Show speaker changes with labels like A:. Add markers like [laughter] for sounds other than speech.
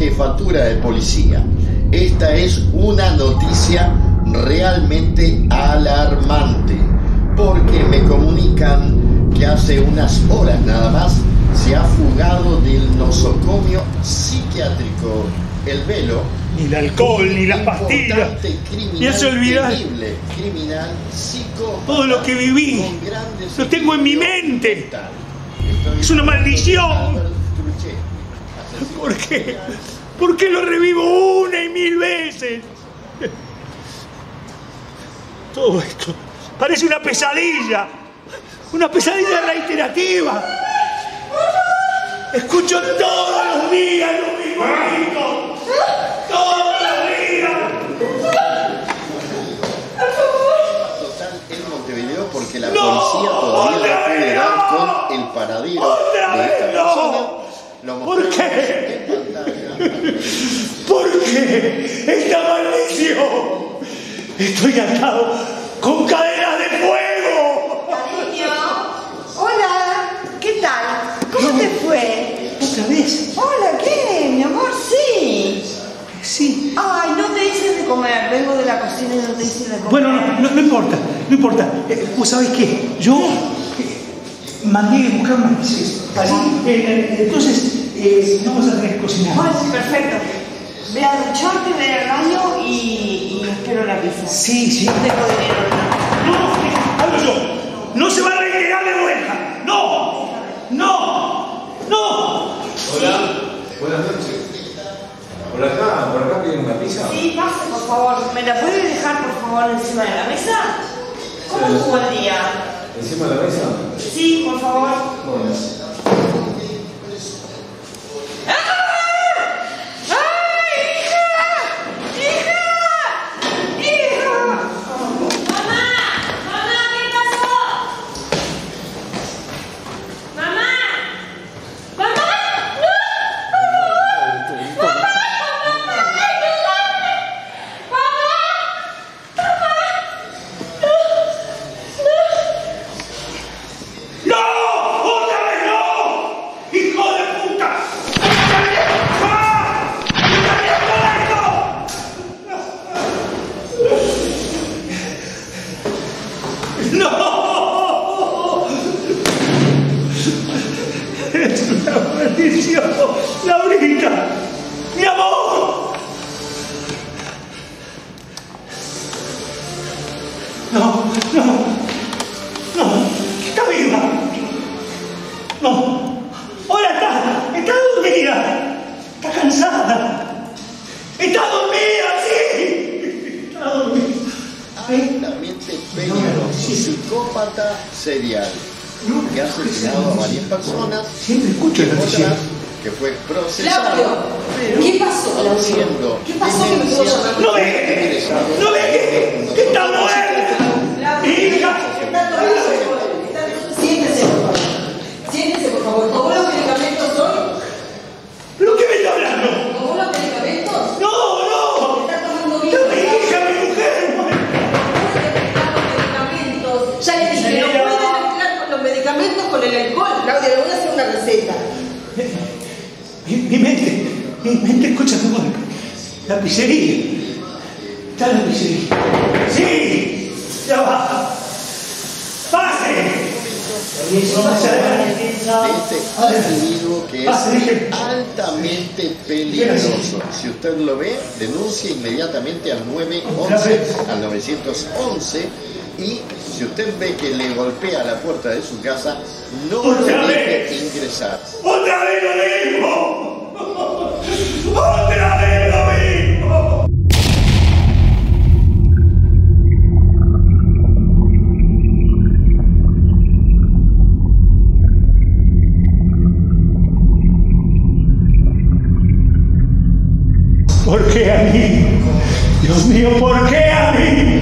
A: jefatura de policía. Esta es una noticia realmente alarmante, porque me comunican que hace unas horas nada más se ha fugado del nosocomio psiquiátrico El Velo.
B: Ni el alcohol, ni las pastillas.
A: criminal
B: Me hace olvidar
A: criminal, psicópata,
B: todo lo que viví. Lo tengo en mi mente. Es una maldición. [laughs] ¿Por qué? ¿Por qué lo revivo una y mil veces? [laughs] Todo esto parece una pesadilla. Una pesadilla reiterativa. Escucho todos los días lo mismo grito. Todos los días.
A: total en Montevideo porque la
B: No,
A: policía todavía
B: otra
A: no puede
B: vez
A: dar
B: no.
A: con el paradero
B: Otra
A: de esta
B: vez no.
A: persona. Lo
B: ¿Por qué? ¿Por qué esta maldición? Estoy atado con cadenas de fuego.
C: Cariño. Hola, ¿qué tal? ¿Cómo te fue?
B: ¿Otra vez?
C: Hola, ¿qué? Mi amor, sí.
B: Sí.
C: Ay, no te hice de comer. Vengo de la cocina y no te hice de comer.
B: Bueno, no, no, no importa, no importa. Eh, ¿Vos sabés qué? Yo mandé a buscar unas pizzas. Así, eh, eh, entonces, eh, vamos a tener que cocinar.
C: Bueno, sí, perfecto. Ve a ducharte, ve al baño y, y espero la pizza.
B: Sí, sí.
C: No tengo dinero.
B: No, no, hablo yo. No se va a reiterar de vuelta. No, no, no.
D: Hola, buenas noches. Por acá, por acá piden una pizza.
C: Sí, pase, por favor. ¿Me la puede dejar, por favor, encima de la mesa? ¿Cómo
D: Sí.
C: estuvo el día?
D: Encima de la mesa.
C: Sí, por favor.
D: Bueno.
C: ¡Ay, hija! ¡Hija! ¡Hija!
E: ¡Mamá! ¡Mamá, qué pasó! ¡Mamá! ¡Mamá!
B: ¡No! ¡Otra vez no! ¡Hijo de puta! ¡Ah! ¡Ah! ¡No! ¡Es una maldición! ¡Laurita!
A: Serial, que ha asesinado a varias personas,
B: Siempre escucho la
A: otras
B: noticia.
A: que fue procesado,
C: Claudio, ¿qué pasó, Claudio? ¿Qué pasó que me puedo
A: denunciado,
C: llamar?
B: ¿No ve?
A: ingresado
B: ¿No ve
C: con el alcohol. Claudia, le voy a hacer una receta.
B: Mi, mi mente, mi mente escucha como la pizzería. Está la pizzería. ¡Sí! ¡Ya va! ¡Pase! Eso,
A: de este individuo que es altamente peligroso. Si usted lo ve, denuncie inmediatamente al 911, al 911 y si usted ve que le golpea la puerta de su casa, no lo deje
B: vez.
A: ingresar.
B: ¡Otra vez lo mismo! ¡Otra vez lo mismo! ¿Por qué a mí? Dios mío, ¿por qué a mí?